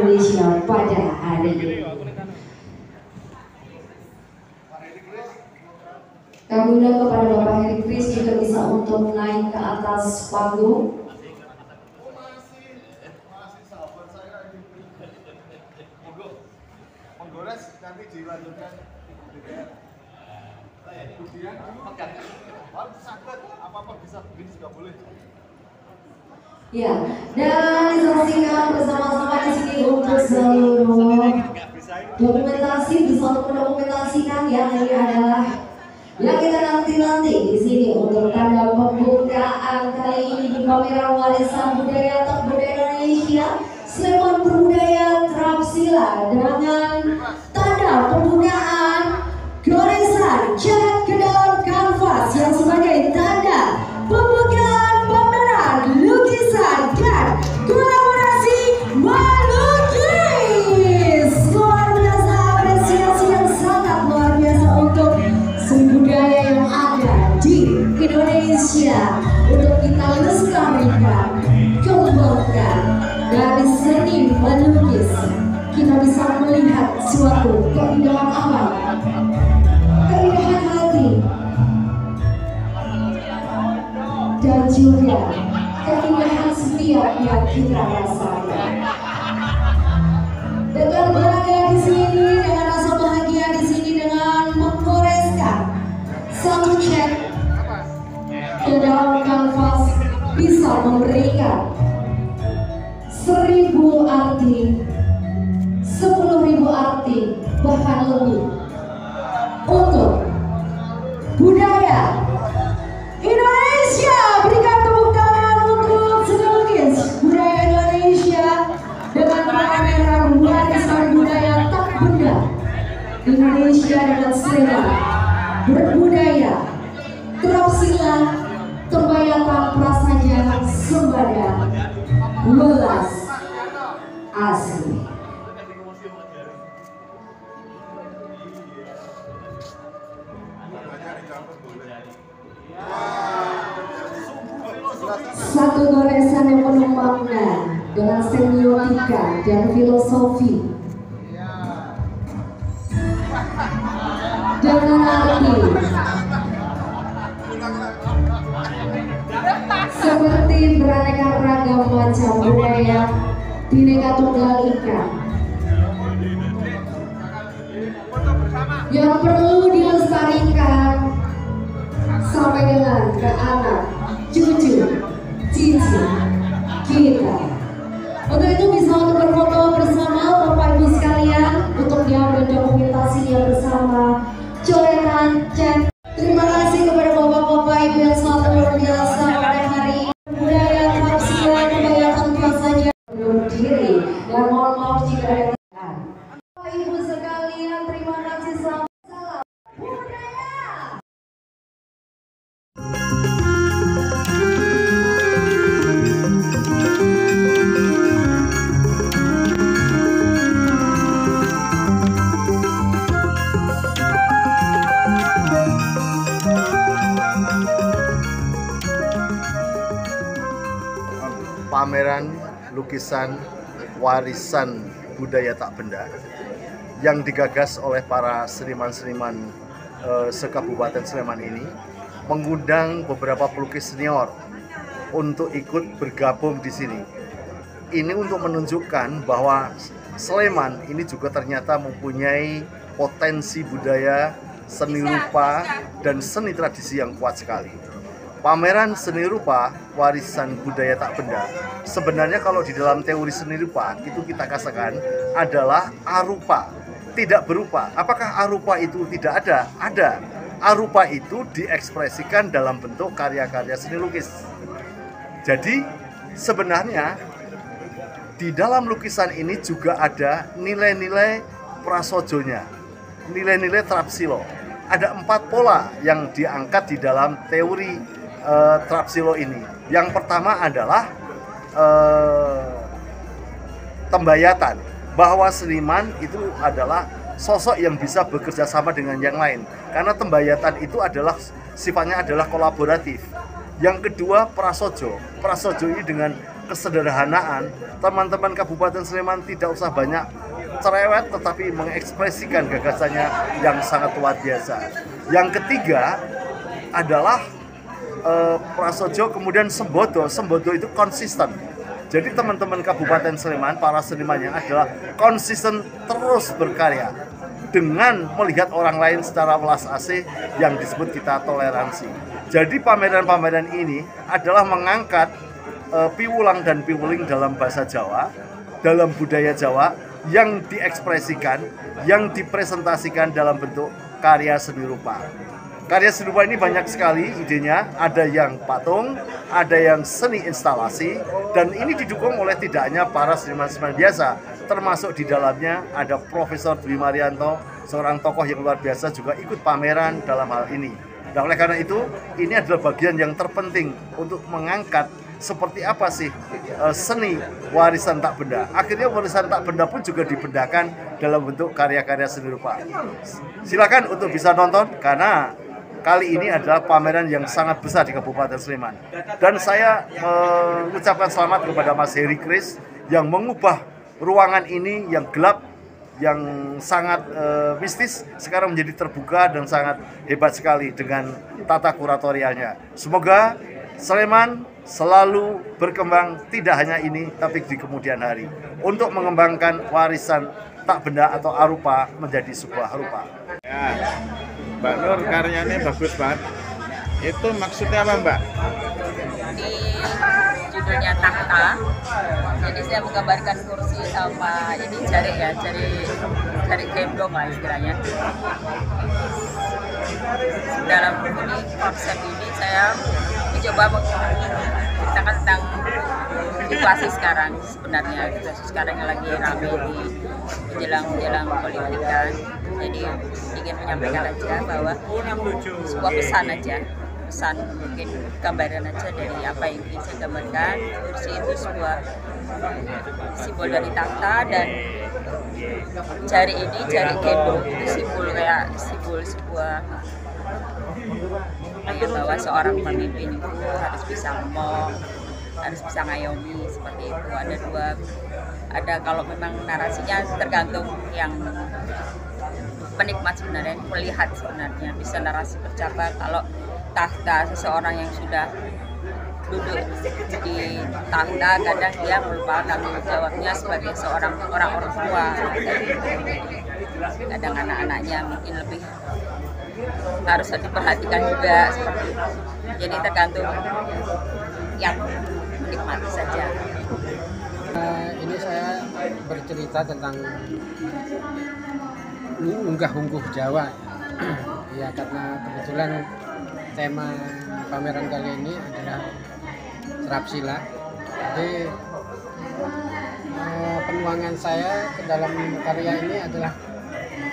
Indonesia pada hari ini. Kami undang kepada Bapak Heri Kris juga bisa untuk naik ke atas panggung. nanti dilanjutkan DPR. Kemudian pegang. Apa-apa bisa begini juga boleh. Ya, dan disaksikan bersama-sama di sini untuk seluruh dokumentasi untuk mendokumentasikan yang ini adalah yang kita nanti-nanti di sini untuk tanda pembukaan kali ini di pameran warisan budaya tak budaya Indonesia Sleman Berbudaya Trapsila dengan tanda pembukaan goresan dan juga keindahan setiap yang kita rasakan. Dengan bangga di sini, dengan rasa bahagia di sini, dengan menggoreskan satu cek ke dalam kanvas bisa memberikan seribu arti, sepuluh ribu arti, bahkan lebih untuk budaya Indonesia dengan Sleman berbudaya Trapsila Terbayatan Prasaja Sembada Welas Asli. Satu goresan yang penuh makna dengan semiotika dan filosofi seperti beraneka ragam macam budaya bineka tunggal ika yang perlu dilestarikan sampai dengan ke anak, cucu, cici kita. Untuk itu bisa untuk berfoto bersama Bapak Ibu sekalian untuk diambil dokumentasinya bersama coretan chat. Lukisan warisan budaya tak benda yang digagas oleh para seniman-seniman eh, sekabupaten Sleman ini mengundang beberapa pelukis senior untuk ikut bergabung di sini. Ini untuk menunjukkan bahwa Sleman ini juga ternyata mempunyai potensi budaya seni rupa, dan seni tradisi yang kuat sekali. Pameran seni rupa warisan budaya tak benda sebenarnya kalau di dalam teori seni rupa itu kita katakan adalah arupa, tidak berupa. Apakah arupa itu tidak ada? Ada. Arupa itu diekspresikan dalam bentuk karya-karya seni lukis. Jadi sebenarnya di dalam lukisan ini juga ada nilai-nilai prasojonya, nilai-nilai trapsilo. Ada empat pola yang diangkat di dalam teori uh, Trapsilo ini. Yang pertama adalah uh, tembayatan bahwa seniman itu adalah sosok yang bisa bekerja sama dengan yang lain karena tembayatan itu adalah sifatnya adalah kolaboratif. Yang kedua prasojo. Prasojo ini dengan kesederhanaan teman-teman Kabupaten Sleman tidak usah banyak cerewet tetapi mengekspresikan gagasannya yang sangat luar biasa. Yang ketiga adalah uh, Prasojo kemudian Sembodo Sembodo itu konsisten jadi teman-teman Kabupaten Sleman para senimannya adalah konsisten terus berkarya dengan melihat orang lain secara welas asih yang disebut kita toleransi. Jadi pameran-pameran ini adalah mengangkat uh, piwulang dan piwuling dalam bahasa Jawa, dalam budaya Jawa yang diekspresikan, yang dipresentasikan dalam bentuk karya seni rupa. Karya seni rupa ini banyak sekali idenya, ada yang patung, ada yang seni instalasi, dan ini didukung oleh tidak hanya para seniman-seniman biasa, termasuk di dalamnya ada Profesor Dwi Marianto, seorang tokoh yang luar biasa juga ikut pameran dalam hal ini. Nah oleh karena itu, ini adalah bagian yang terpenting untuk mengangkat seperti apa sih uh, seni warisan tak benda. Akhirnya warisan tak benda pun juga dibendakan dalam bentuk karya-karya seni rupa. Silakan untuk bisa nonton karena kali ini adalah pameran yang sangat besar di Kabupaten Sleman. Dan saya mengucapkan selamat kepada Mas Heri Kris yang mengubah ruangan ini yang gelap, yang sangat uh, mistis sekarang menjadi terbuka dan sangat hebat sekali dengan tata kuratorialnya. Semoga Sleman selalu berkembang tidak hanya ini tapi di kemudian hari untuk mengembangkan warisan tak benda atau arupa menjadi sebuah rupa. Ya, Mbak Nur karyanya bagus banget. Itu maksudnya apa Mbak? Di judulnya tahta. Jadi saya menggambarkan kursi sama ini jari ya, jari jari gendong lah istilahnya. Dalam ini konsep ini saya mencoba menceritakan tentang situasi sekarang sebenarnya situasi sekarang yang lagi rame di menjelang menjelang politikan jadi ingin menyampaikan aja bahwa sebuah pesan aja pesan mungkin gambaran aja dari apa yang ingin saya gambarkan kursi itu sebuah simbol dari tahta dan jari ini jari gendong itu simbol kayak simbol sebuah kayak bahwa seorang pemimpin itu harus bisa ngomong harus bisa ngayomi seperti itu. Ada dua ada kalau memang narasinya tergantung yang penikmat sebenarnya melihat sebenarnya bisa narasi tercapai kalau tahta seseorang yang sudah duduk di tahta kadang dia melupakan tanggung jawabnya sebagai seorang orang orang tua. Kadang anak-anaknya mungkin lebih harus diperhatikan juga seperti itu. Jadi tergantung yang menikmati saja. Uh, ini saya bercerita tentang unggah-ungguh Jawa. Ya karena kebetulan tema pameran kali ini adalah Serapsila jadi uh, penuangan saya ke dalam karya ini adalah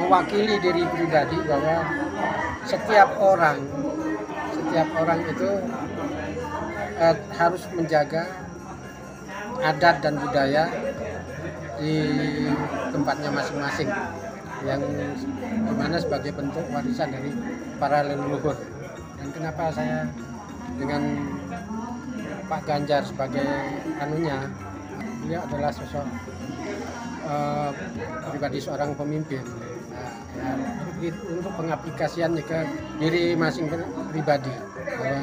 mewakili diri pribadi bahwa setiap orang setiap orang itu uh, harus menjaga adat dan budaya di tempatnya masing-masing yang di mana sebagai bentuk warisan dari para leluhur. Dan kenapa saya dengan Pak Ganjar sebagai anunya beliau adalah sosok uh, pribadi seorang pemimpin. Nah, ya, untuk pengaplikasiannya ke diri masing pribadi. Bahwa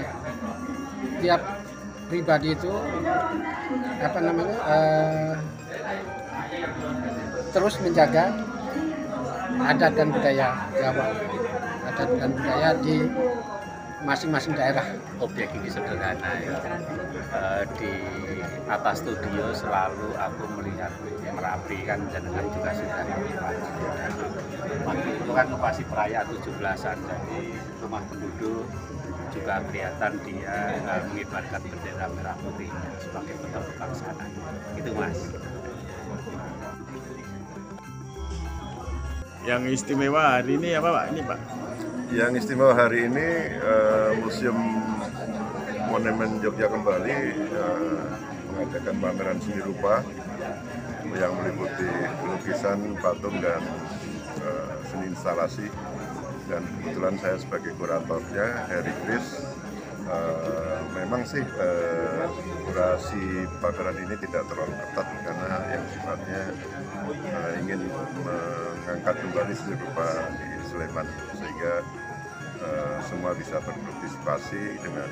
tiap pribadi itu apa namanya uh, terus menjaga adat dan budaya Jawa adat dan budaya di masing-masing daerah objek ini sederhana ya. Eh, di atas studio selalu aku melihat Merapi kan jenengan juga sudah. Dan Waktu itu kan masih perayaan 17-an jadi rumah penduduk juga kelihatan dia eh, mengibarkan bendera merah putihnya sebagai bentuk kebangsaan. Itu mas. Yang istimewa hari ini apa Pak? Ini Pak. Yang istimewa hari ini eh, Museum Monumen Jogja kembali eh, mengadakan pameran seni rupa yang meliputi lukisan, patung dan eh, seni instalasi. Dan kebetulan saya sebagai kuratornya, Harry Chris. Eh, memang sih eh, durasi pameran ini tidak terlalu ketat karena yang sifatnya eh, ingin mengangkat kembali seni rupa di Sleman sehingga eh, semua bisa berpartisipasi dengan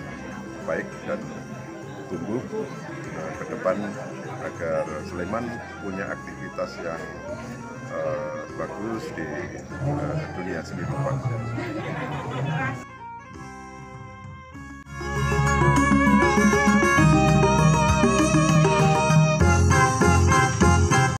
baik dan tumbuh eh, ke depan agar Sleman punya aktivitas yang eh, bagus di eh, dunia seni rupa.